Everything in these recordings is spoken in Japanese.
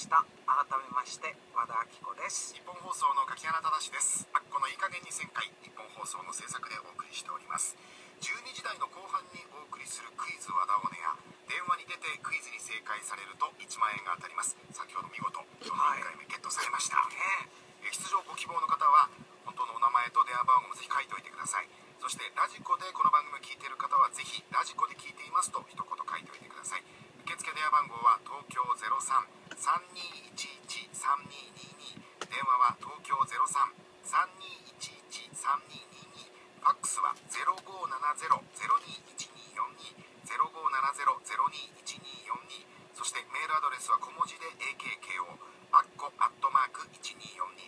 した。改めまして和田明子です。日本放送の柿原忠です。あっこのいい加減に旋回。日本放送の制作でお送りしております。12時台の後半にお送りするクイズ和田オネア。電話に出てクイズに正解されると1万円が当たります。先ほど見事4日回目ゲットされました、はい、ね、出場ご希望の小文字で AKKO アッコアットマーク1242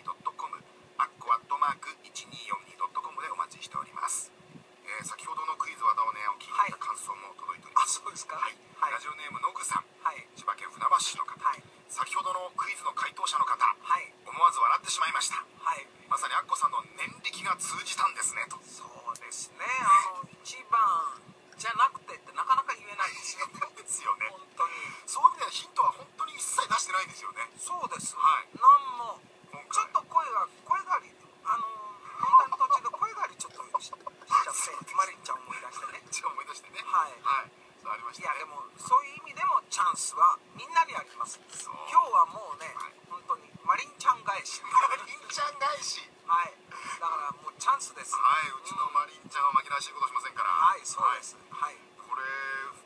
スです、はい、うちのマリンちゃんは紛らわしいことしませんから。はいそうです、はい、これ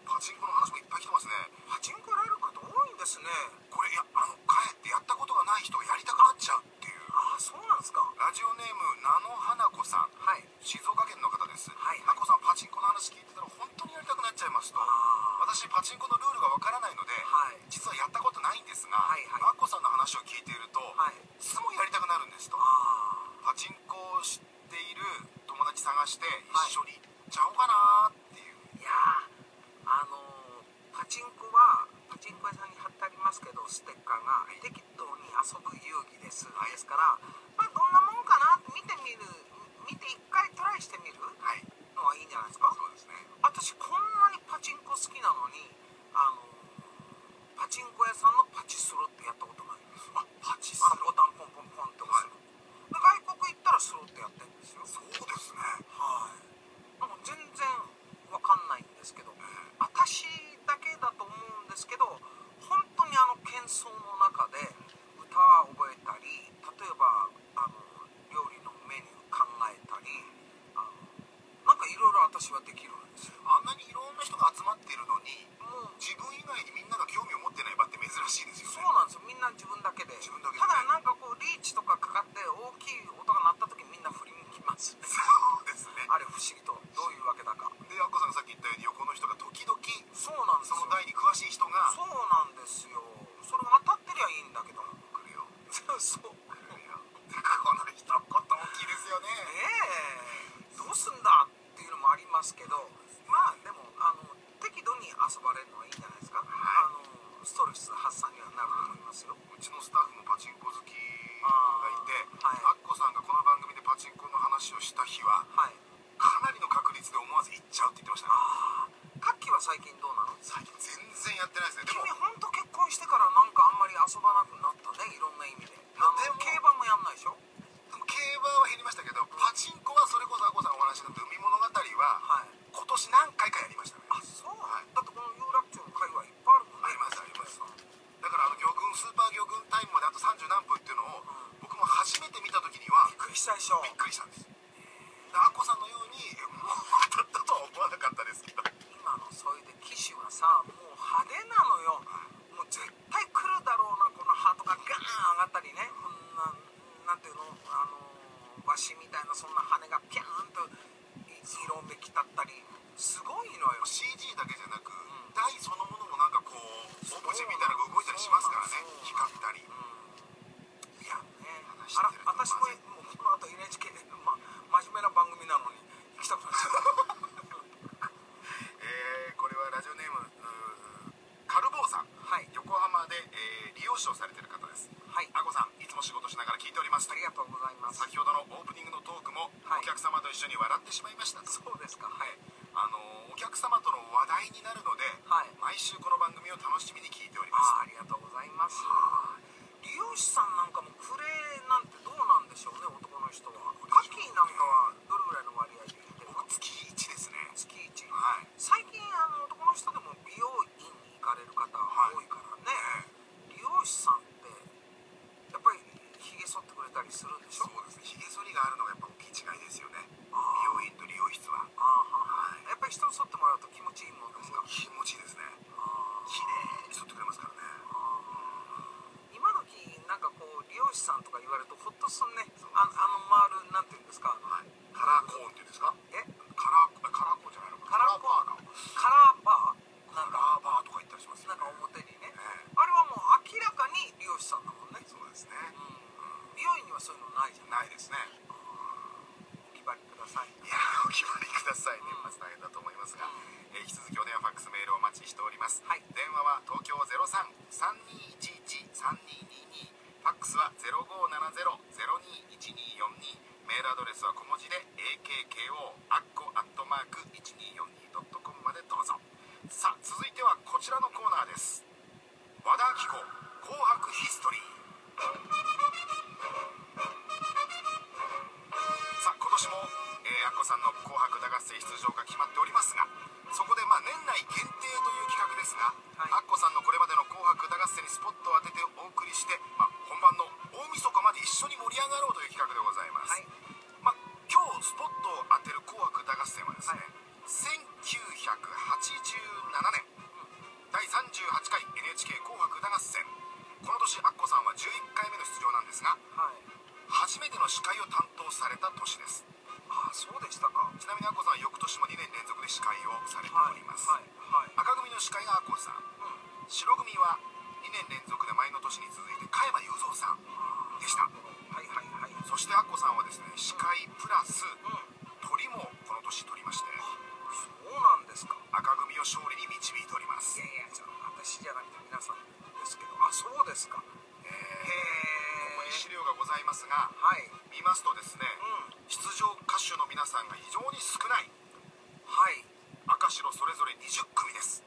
パチンコの話もいっぱい来てますね。パチンコやられる方多いんですね。これいやあの帰ってやったことがない人やりたくなっちゃうっていう。ああそうなんですか。ラジオネーム菜の花子さん、はい、静岡県の方です。はい。花子さんパチンコの話聞いてたら本当にやりたくなっちゃいますと。私パチンコのルールがわからないので、はい、実はやったことないんですが、はいはい、あっこさんの話を聞いてそうこの一言大きいですよね。ねえ。どうすんだっていうのもありますけどまあでもあの適度に遊ばれるのはいいんじゃないですか、はい、あのストレス発散にはなると思いますよ。うちのスタッフもパチンコ好きがいてあ,、ッコ、あっこさんがこの番組でパチンコの話をした日は、はい、かなりの確率で思わず行っちゃうって言ってましたね。ああは最近どうなの？最近全然やってないです。ぱ人を剃ってもらうと気持ちいいものですか？気持ちいいですね。綺麗に剃ってくれますからね。今の時なんかこう利用師さんとか言われるとホッとすんね。ああの丸なんていうんですか、はい、カラーコーンっていうんですか？え？カラーカラーコーンじゃないのかカラーバーか。カラーバーなラーバーとか言ったりします、ね、なんか表にね、えー、あれはもう明らかに利用師さんだもんね。そうですね、うん、美容院にはそういうのないじゃないですね。まりください。いやお決まりください。ね。まず大変だと思いますが、えー、引き続きお電話ファックスメールをお待ちしております、はい、電話は東京0332113222ファックスは0570-021242メールアドレスは小文字で akko アッコアットマーク 1242.com までどうぞ。さあ続いてはこちらのコーナーです。和田アキ子。1987年。第38回 NHK 紅白歌合戦。この年アッコさんは11回目の出場なんですが、はい、初めての司会を担当された年です。ああそうでしたか。ちなみにアッコさんは翌年も2年連続で司会をされております、はいはい、赤組の司会がアッコさん、うん、白組は2年連続で前の年に続いて加山雄三さんでした、はいはいはい、そしてアッコさんはですね司会プラス、うん。勝利に導いております。いやいやその私じゃなくて皆さんですけど。あそうですか。へえ、ここに資料がございますが、はい、見ますとですね、うん、出場歌手の皆さんが非常に少ない。はい。赤白それぞれ20組です。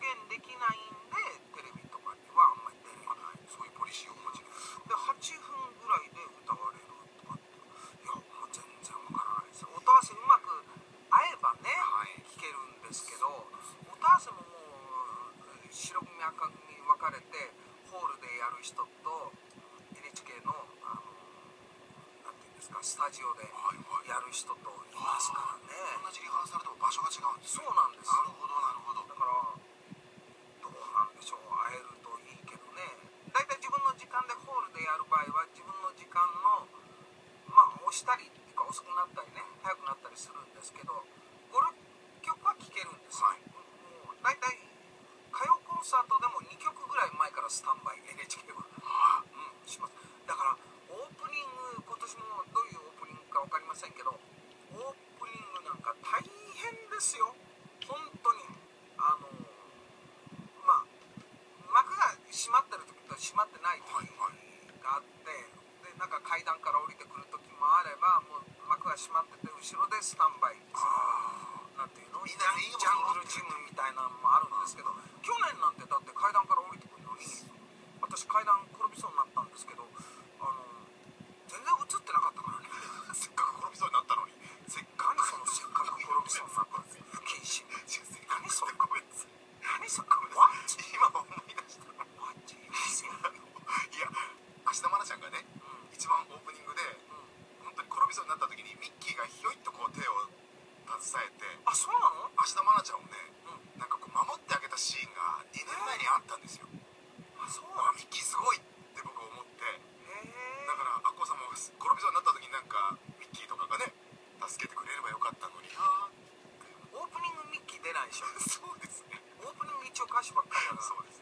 言できないんでテレビとかにはあんまり出れない。そういうポリシーを持ちで。8分ぐらいで歌われるとかっていやもう全然わからないです音合わせうまく合えばね、はい、聞けるんですけど音合わせももう白組赤組に分かれてホールでやる人と NHK のあのなんていうんですかスタジオでやる人といますからね、はいはい、同じリハーサルでも場所が違うんですそうなんですなるほどするんですけど。になった時にミッキーがひょいっとこう手を携えてあそうなの？芦田愛菜ちゃんをね、うん、なんかこう守ってあげたシーンが2年前にあったんですよ、あそうなの？ミッキーすごいって僕思って。だからアッコさんも転びそうになった時になんかミッキーとかがね助けてくれればよかったのに。なオープニングミッキー出ないでしょ。そうですね。オープニング一応歌手ばっかりだかそうです。